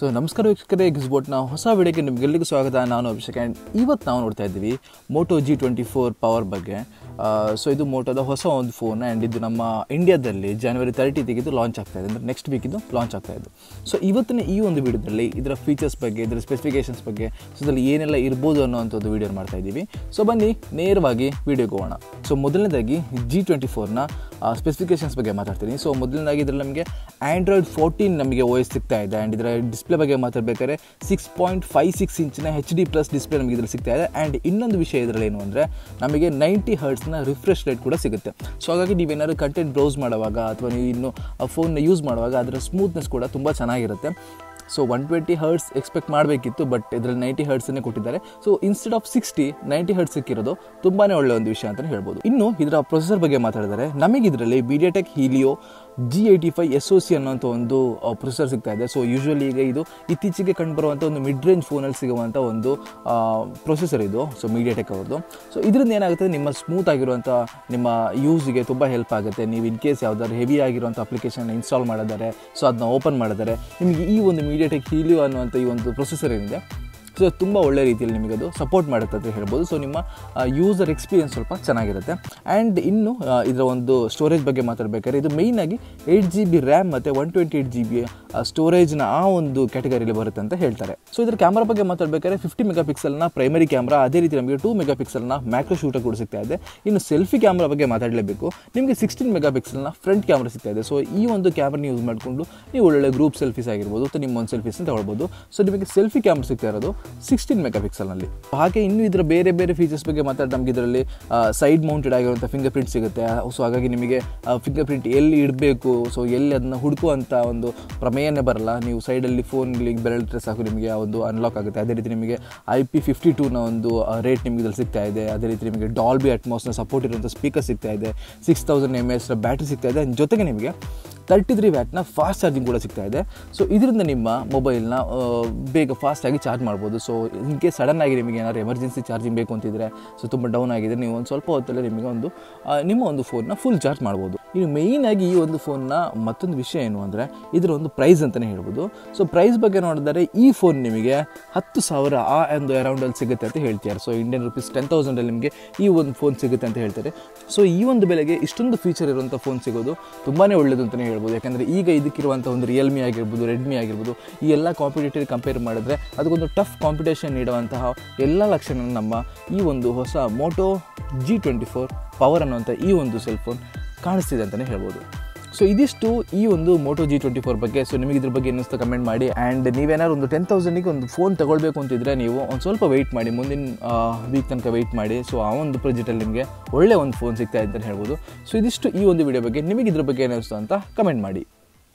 So ನಮಸ್ಕಾರ ವೀಕ್ಷಕರೇ ಎಕ್ಸ್ಬೋಟ್ನ ಹೊಸ ವಿಡಿಯೋಗೆ ನಿಮಗೆಲ್ಲರಿಗೂ ಸ್ವಾಗತ. ನಾನು ಅಭಿಷೇಕ್ ಆ್ಯಂಡ್ ಇವತ್ತು ನಾವು ನೋಡ್ತಾ ಇದ್ದೀವಿ Moto G twenty four power ಬಗ್ಗೆ. ಸೊ ಇದು ಮೋಟೋದ ಹೊಸ ಒಂದು ಫೋನ್ ಆ್ಯಂಡ್ ಇದು ನಮ್ಮ ಇಂಡಿಯಾದಲ್ಲಿ ಜನವರಿ ತರ್ಟಿತಿಗೆ ಇದು ಲಾಂಚ್ ಇದೆ. ಅಂದರೆ ನೆಕ್ಸ್ಟ್ ವೀಕ್ ಇದು ಲಾಂಚ್ ಆಗ್ತಾ ಇದೆ. ಸೊ ಇವತ್ತಿನ ಈ ಒಂದು ವಿಡಿಯೋದಲ್ಲಿ ಇದರ ಫೀಚರ್ಸ್ ಬಗ್ಗೆ, ಇದರ ಸ್ಪೆಸಿಫಿಕೇಷನ್ಸ್ ಬಗ್ಗೆ ಸೊ ಇದರಲ್ಲಿ ಏನೆಲ್ಲ ಇರ್ಬೋದು ಅನ್ನೋವಂಥದ್ದು ವಿಡಿಯೋ ಮಾಡ್ತಾ ಇದ್ದೀವಿ. ಸೊ ಬನ್ನಿ, ನೇರವಾಗಿ ವೀಡಿಯೋಗೆ ಹೋಗೋಣ. ಸೊ ಮೊದಲನೇದಾಗಿ ಜಿ ಟ್ವೆಂಟಿ ಫೋರ್ನ ಸ್ಪೆಸಿಫಿಕೇಷನ್ಸ್ ಬಗ್ಗೆ ಮಾತಾಡ್ತೀನಿ. ಸೊ ಮೊದಲನೇದಾಗಿ ಇದರಲ್ಲಿ ನಮಗೆ ಆ್ಯಂಡ್ರಾಯ್ಡ್ ಫೋರ್ಟೀನ್ ನಮಗೆ ಓ ಎಸ್ ಸಿಗ್ತಾ ಇದೆ. ಆ್ಯಂಡ್ ಇದರ ಡಿಸ್ಪ್ಲೇ ಬಗ್ಗೆ ಮಾತಾಡಬೇಕಾದ್ರೆ ಸಿಕ್ಸ್ ಪಾಯಿಂಟ್ ಫೈವ್ ಸಿಕ್ಸ್ ಇಂಚಿನ ಹೆಚ್ ಡಿ ಪ್ಲಸ್ ಡಿಸ್ಪ್ಲೇ ನಮಗೆ ಇದರಲ್ಲಿ ಸಿಗ್ತಾ ಇದೆ. ಆ್ಯಂಡ್ ಇನ್ನೊಂದು ವಿಷಯ ಇದರಲ್ಲಿ ಏನು ಅಂದರೆ, ನಮಗೆ ನೈಂಟಿ ಹರ್ಟ್ಸ್ನ ರಿಫ್ರೆಶ್ ರೇಟ್ ಕೂಡ ಸಿಗುತ್ತೆ. ಸೊ ಹಾಗಾಗಿ ನೀವೇನಾದ್ರು ಕಂಟೆಂಟ್ ಬ್ರೌಸ್ ಮಾಡುವಾಗ ಅಥವಾ ನೀವು ಇನ್ನು, ಆ ಫೋನ್ನ ಯೂಸ್ ಮಾಡುವಾಗ ಅದರ ಸ್ಮೂತ್ನೆಸ್ ಕೂಡ ತುಂಬ ಚೆನ್ನಾಗಿರುತ್ತೆ. So one twenty hertz expect ಮಾಡಬೇಕಿತ್ತು ಬಟ್ ಇದರಲ್ಲಿ ನೈಂಟಿ ಹರ್ಡ್ಸನ್ನೇ ಕೊಟ್ಟಿದ್ದಾರೆ. So instead of sixty ninety hertz ಸಿಕ್ಕಿರೋದು ತುಂಬಾ ಒಳ್ಳೆ ಒಂದು ವಿಷಯ ಅಂತಲೇ ಹೇಳ್ಬೋದು. ಇನ್ನು, ಇದರ ಪ್ರೊಸೆಸರ್ ಬಗ್ಗೆ ಮಾತಾಡಿದರೆ ನಮಗೆ ಇದರಲ್ಲಿ MediaTek Helio G eighty five S O C ಅನ್ನೋಂಥ ಒಂದು ಪ್ರೊಸೆಸರ್ ಸಿಗ್ತಾ ಇದೆ. ಸೊ ಯೂಶ್ವಲಿ ಈಗ ಇದು ಇತ್ತೀಚೆಗೆ ಕಂಡುಬರುವಂಥ ಒಂದು ಮಿಡ್ ರೇಂಜ್ ಫೋನಲ್ಲಿ ಸಿಗುವಂಥ ಒಂದು ಪ್ರೊಸೆಸರ್ ಇದು. ಸೊ ಮೀಡಿಯಾಟೆಕ್ ಅವ್ರದ್ದು ಸೊ ಇದರಿಂದ ಏನಾಗುತ್ತೆ? ನಿಮ್ಮ ಸ್ಮೂತ್ ಆಗಿರುವಂಥ ನಿಮ್ಮ ಯೂಸ್ಗೆ ತುಂಬ ಹೆಲ್ಪ್ ಆಗುತ್ತೆ. ನೀವು ಇನ್ ಕೇಸ್ ಯಾವ್ದಾದ್ರು ಹೆವಿ ಆಗಿರುವಂಥ ಅಪ್ಲಿಕೇಶನ್ ಇನ್ಸ್ಟಾಲ್ ಮಾಡಿದ್ದಾರೆ ಸೊ ಅದನ್ನ ಓಪನ್ ಮಾಡಿದರೆ ನಿಮಗೆ ಈ ಒಂದು ಮೀಡಿಯಾಟೆಕ್ ಹೀಲಿಯೋ ಅನ್ನುವಂಥ ಈ ಒಂದು ಪ್ರೊಸೆಸರ್ ಏನಿದೆ ಸೊ ತುಂಬ ಒಳ್ಳೆ ರೀತಿಯಲ್ಲಿ ನಿಮಗೆ ಅದು ಸಪೋರ್ಟ್ ಮಾಡುತ್ತೆ ಅಂತ ಹೇಳ್ಬೋದು. ಸೊ ನಿಮ್ಮ ಯೂಸರ್ ಎಕ್ಸ್ಪೀರಿಯನ್ಸ್ ಸ್ವಲ್ಪ ಚೆನ್ನಾಗಿರುತ್ತೆ. ಆ್ಯಂಡ್ ಇನ್ನು ಇದರ ಒಂದು ಸ್ಟೋರೇಜ್ ಬಗ್ಗೆ ಮಾತಾಡಬೇಕಾದ್ರೆ ಇದು ಮೇಯ್ನಾಗಿ ಏಯ್ಟ್ ಜಿ ಬಿ ರ್ಯಾಮ್ ಮತ್ತು one twenty eight G B ಸ್ಟೋರೇಜ್ನ ಆ ಒಂದು ಕ್ಯಾಟಗರಿಯಲ್ಲಿ ಬರುತ್ತೆ ಅಂತ ಹೇಳ್ತಾರೆ. ಸೊ ಇದರ ಕ್ಯಾಮ್ರಾ ಬಗ್ಗೆ ಮಾತಾಡಬೇಕಾದ್ರೆ ಫಿಫ್ಟಿ ಮೆಗಾ ಪಿಕ್ಸಲ್ನ ಪ್ರೈಮರಿ ಕ್ಯಾಮ್ರಾ ಅದೇ ರೀತಿ ನಮಗೆ ಟೂ ಮೆಗಾ ಪಿಕ್ಸಲ್ನ ಮ್ಯಾಕ್ರೋ ಶೂಟರ್ ಕೂಡ ಸಿಗ್ತಾ ಇದೆ. ಇನ್ನು ಸೆಲ್ಫಿ ಕ್ಯಾಮ್ರಾ ಬಗ್ಗೆ ಮಾತಾಡಲೇಬೇಕು. ನಿಮಗೆ ಸಿಕ್ಸ್ಟೀನ್ ಮೆಗಾ ಪಿಕ್ಸಲ್ನ ಫ್ರಂಟ್ ಕ್ಯಾಮ್ರಾ ಸಿಗ್ತಾ ಇದೆ. ಸೊ ಈ ಒಂದು ಕ್ಯಾಮ್ರನ ಯೂಸ್ ಮಾಡಿಕೊಂಡು ನೀವು ಒಳ್ಳೆ ಗ್ರೂಪ್ ಸೆಲ್ಫೀಸ್ ಆಗಿರ್ಬೋದು, ಅಥವಾ ನಿಮ್ಮ ಒಂದು ಸೆಲ್ಫೀಸ್ ಅಂತ ಹೇಳ್ಬೋದು ಸೊ ನಿಮಗೆ ಸೆಲ್ಫಿ ಕ್ಯಾಮ್ರಾ ಸಿಗ್ತಾ ಇರೋದು. ಸಿಕ್ಸ್ಟೀನ್ ಮೆಗಾ ಪಿಕ್ಸಲ್ನಲ್ಲಿ ಹಾಗೆ ಇನ್ನು ಇದರ ಬೇರೆ ಬೇರೆ ಫೀಚರ್ಸ್ ಬಗ್ಗೆ ಮಾತಾಡಿ, ನಮಗೆ ಇದರಲ್ಲಿ ಸೈಡ್ ಮೌಂಟೆಡ್ ಆಗಿರುವಂಥ ಫಿಂಗರ್ ಪ್ರಿಂಟ್ ಸಿಗುತ್ತೆ. ಸೊ ಹಾಗಾಗಿ ನಿಮಗೆ ಫಿಂಗರ್ ಪ್ರಿಂಟ್ ಎಲ್ಲಿ ಇಡಬೇಕು ಸೊ ಎಲ್ಲಿ ಅದನ್ನ ಹುಡುಕುವಂಥ ಒಂದು ಪ್ರಮೇಯನೇ ಬರಲ್ಲ. ನೀವು ಸೈಡಲ್ಲಿ ಫೋನ್ಗಳಿಗೆ ಬೆರಳಿಟ್ರೆ ಸಾಕು, ನಿಮಗೆ ಆ ಒಂದು ಅನ್ಲಾಕ್ ಆಗುತ್ತೆ. ಅದೇ ರೀತಿ ನಿಮಗೆ ಐ ಪಿ ಫಿಫ್ಟಿ ಟೂನ ಒಂದು ರೇಟ್ ನಿಮಗೆ ಇದರಲ್ಲಿ ಸಿಗ್ತಾ ಇದೆ. ಅದೇ ರೀತಿ ನಿಮಗೆ ಡಾಲ್ಬಿ ಅಟ್ಮಾಸ್ನ ಸಪೋರ್ಟ್ ಇರುವಂಥ ಸ್ಪೀಕರ್ ಸಿಗ್ತಾ ಇದೆ. Six thousand M S battery ಸಿಗ್ತಾ ಇದೆ. ಜೊತೆಗೆ ನಿಮಗೆ ತರ್ಟಿ ತ್ರೀ ವ್ಯಾಟ್ನ ಫಾಸ್ಟ್ ಚಾರ್ಜಿಂಗ್ ಕೂಡ ಸಿಗ್ತಾ ಇದೆ. ಸೊ ಇದರಿಂದ ನಿಮ್ಮ ಮೊಬೈಲ್ನ ಬೇಗ ಫಾಸ್ಟಾಗಿ ಚಾರ್ಜ್ ಮಾಡ್ಬೋದು. ಸೊ ಕೇಸ್ ಸಡನ್ ಆಗಿ ನಿಮಗೆ ಏನಾದ್ರು ಎಮರ್ಜೆನ್ಸಿ ಚಾರ್ಜಿಂಗ್ ಬೇಕು ಅಂತಿದ್ರೆ ಸೊ ತುಂಬ ಡೌನ್ ಆಗಿದೆ ನೀವು ಒಂದು ಸ್ವಲ್ಪ ಹೊತ್ತಲ್ಲೇ ನಿಮಗೆ ಒಂದು ನಿಮ್ಮ ಒಂದು ಫೋನ್ನ ಫುಲ್ ಚಾರ್ಜ್ ಮಾಡ್ಬೋದು. ಇನ್ನು ಮೇಯ್ನಾಗಿ ಈ ಒಂದು ಫೋನ್ನ ಮತ್ತೊಂದು ವಿಷಯ ಏನು ಅಂದರೆ ಇದರ ಒಂದು ಪ್ರೈಸ್ ಅಂತಲೇ ಹೇಳ್ಬೋದು. ಸೊ ಪ್ರೈಸ್ ಬಗ್ಗೆ ನೋಡಿದರೆ ಈ ಫೋನ್ ನಿಮಗೆ ಹತ್ತು ಸಾವಿರ ಆ ಒಂದು ಅರೌಂಡಲ್ಲಿ ಸಿಗುತ್ತೆ ಅಂತ ಹೇಳ್ತಿದ್ದಾರೆ. ಸೊ ಇಂಡಿಯನ್ ರುಪೀಸ್ ಟೆನ್ ತೌಸಂಡಲ್ಲಿ ನಿಮಗೆ ಈ ಒಂದು ಫೋನ್ ಸಿಗುತ್ತೆ ಅಂತ ಹೇಳ್ತಾರೆ. ಸೊ ಈ ಒಂದು ಬೆಲೆಗೆ ಇಷ್ಟೊಂದು ಫೀಚರ್ ಇರುವಂಥ ಫೋನ್ ಸಿಗೋದು ತುಂಬಾ ಒಳ್ಳೆಯದು ಅಂತಲೇ ಹೇಳ್ಬೋದು. ಯಾಕಂದರೆ ಈಗ ಇದಕ್ಕಿರುವಂಥ ಒಂದು ರಿಯಲ್ಮಿ ಆಗಿರ್ಬೋದು ರೆಡ್ಮಿ ಆಗಿರ್ಬೋದು, ಈ ಎಲ್ಲ ಕಾಂಪಿಟೇಟಿವ್ ಕಂಪೇರ್ ಮಾಡಿದ್ರೆ ಅದಕ್ಕೊಂದು ಟಫ್ ಕಾಂಪಿಟೇಷನ್ ನೀಡುವಂತಹ ಎಲ್ಲ ಲಕ್ಷಣ ನಮ್ಮ ಈ ಒಂದು ಹೊಸ Moto G twenty four power ಅನ್ನುವಂಥ ಈ ಒಂದು ಸೆಲ್ ಫೋನ್ ಕಾಣಿಸ್ತಿದೆ ಅಂತಲೇ ಹೇಳ್ಬೋದು. ಸೊ ಇದಿಷ್ಟು ಈ ಒಂದು ಮೋಟೋ ಜಿ ಟ್ವೆಂಟಿ ಫೋರ್ ಬಗ್ಗೆ. ಸೊ ನಿಮಗೆ ಇದ್ರ ಬಗ್ಗೆ ಇನ್ನಿಸ್ತಾ ಕಮೆಂಟ್ ಮಾಡಿ. ಆ್ಯಂಡ್ ನೀವೇನಾದ್ರು ಒಂದು ಟೆನ್ ತೌಸಂಡಿಗೆ ಒಂದು ಫೋನ್ ತಗೊಳ್ಬೇಕು ಅಂತಿದ್ರೆ ನೀವು ಒಂದು ಸ್ವಲ್ಪ ವೆಯ್ಟ್ ಮಾಡಿ. ಮುಂದಿನ ವೀಕ್ ತನಕ ವೆಯ್ಟ್ ಮಾಡಿ. ಸೊ ಆ ಒಂದು ಪ್ರೊಜೆಕ್ಟಲ್ಲಿ ನಿಮಗೆ ಒಳ್ಳೆ ಒಂದು ಫೋನ್ ಸಿಗ್ತಾ ಇದೆ ಅಂತ ಹೇಳ್ಬೋದು. ಸೊ ಇದಿಷ್ಟು ಈ ಒಂದು ವಿಡಿಯೋ ಬಗ್ಗೆ. ನಿಮಗೆ ಇದ್ರ ಬಗ್ಗೆ ಏನಿಸ್ತು ಅಂತ ಕಮೆಂಟ್ ಮಾಡಿ.